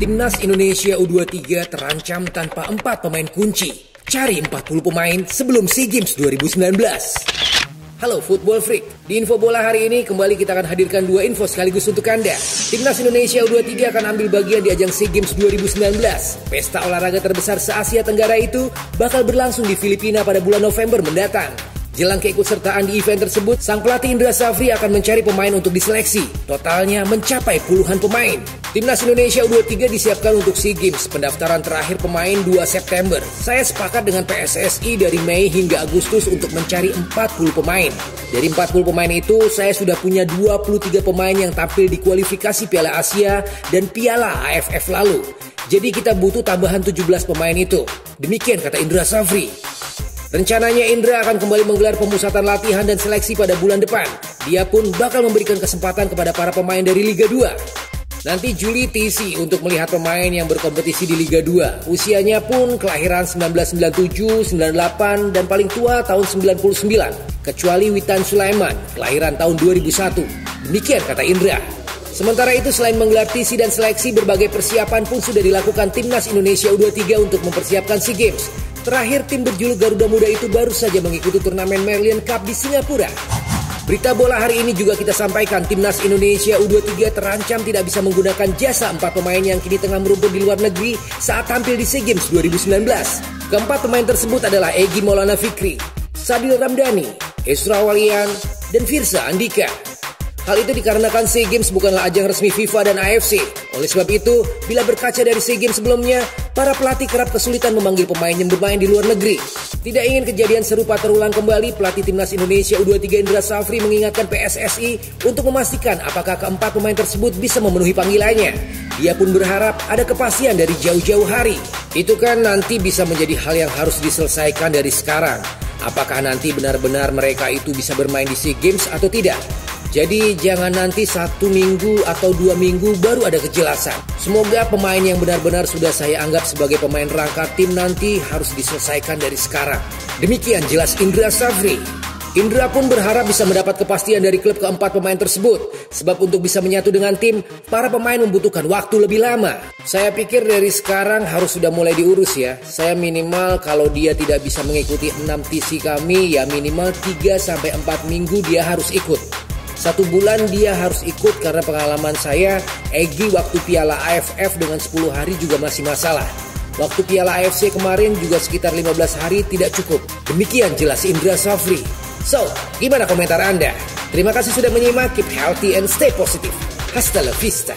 Timnas Indonesia U23 terancam tanpa empat pemain kunci. Cari 40 pemain sebelum SEA Games 2019. Halo Football Freak, di Info Bola hari ini kembali kita akan hadirkan dua info sekaligus untuk Anda. Timnas Indonesia U23 akan ambil bagian di ajang SEA Games 2019. Pesta olahraga terbesar se-Asia Tenggara itu bakal berlangsung di Filipina pada bulan November mendatang. Jelang keikutsertaan di event tersebut, sang pelatih Indra Safri akan mencari pemain untuk diseleksi. Totalnya mencapai puluhan pemain. Timnas Indonesia U23 disiapkan untuk SEA Games. Pendaftaran terakhir pemain 2 September. Saya sepakat dengan PSSI dari Mei hingga Agustus untuk mencari 40 pemain. Dari 40 pemain itu, saya sudah punya 23 pemain yang tampil di kualifikasi Piala Asia dan Piala AFF lalu. Jadi kita butuh tambahan 17 pemain itu. Demikian kata Indra Safri. Rencananya Indra akan kembali menggelar pemusatan latihan dan seleksi pada bulan depan. Dia pun bakal memberikan kesempatan kepada para pemain dari Liga 2. Nanti Juli TC untuk melihat pemain yang berkompetisi di Liga 2. Usianya pun kelahiran 1997, 98, dan paling tua tahun 99. Kecuali Witan Sulaiman, kelahiran tahun 2001. Demikian kata Indra. Sementara itu selain menggelar TC dan seleksi, berbagai persiapan pun sudah dilakukan Timnas Indonesia U23 untuk mempersiapkan SEA Games. Terakhir tim berjuluk Garuda Muda itu baru saja mengikuti turnamen Merlion Cup di Singapura. Berita bola hari ini juga kita sampaikan Timnas Indonesia U23 terancam tidak bisa menggunakan jasa empat pemain yang kini tengah merumput di luar negeri saat tampil di SEA Games 2019. Keempat pemain tersebut adalah Egi Maulana Fikri, Sadil Ramdhani, Esra Walian, dan Firsa Andika. Hal itu dikarenakan SEA Games bukanlah ajang resmi FIFA dan AFC. Oleh sebab itu, bila berkaca dari SEA Games sebelumnya, para pelatih kerap kesulitan memanggil pemain yang bermain di luar negeri. Tidak ingin kejadian serupa terulang kembali, pelatih timnas Indonesia U23 Indra Safri mengingatkan PSSI untuk memastikan apakah keempat pemain tersebut bisa memenuhi panggilannya. Dia pun berharap ada kepastian dari jauh-jauh hari. Itu kan nanti bisa menjadi hal yang harus diselesaikan dari sekarang. Apakah nanti benar-benar mereka itu bisa bermain di SEA Games atau tidak? Jadi jangan nanti satu minggu atau dua minggu baru ada kejelasan. Semoga pemain yang benar-benar sudah saya anggap sebagai pemain rangka tim nanti harus diselesaikan dari sekarang. Demikian jelas Indra Safri. Indra pun berharap bisa mendapat kepastian dari klub keempat pemain tersebut. Sebab untuk bisa menyatu dengan tim, para pemain membutuhkan waktu lebih lama. Saya pikir dari sekarang harus sudah mulai diurus ya. Saya minimal kalau dia tidak bisa mengikuti 6 TC kami, ya minimal 3-4 minggu dia harus ikut. Satu bulan dia harus ikut karena pengalaman saya, Egi waktu Piala AFF dengan 10 hari juga masih masalah. Waktu Piala AFC kemarin juga sekitar 15 hari tidak cukup. Demikian jelas Indra Safri. So, gimana komentar Anda? Terima kasih sudah menyimak. Keep healthy and stay positive. Hasta la vista.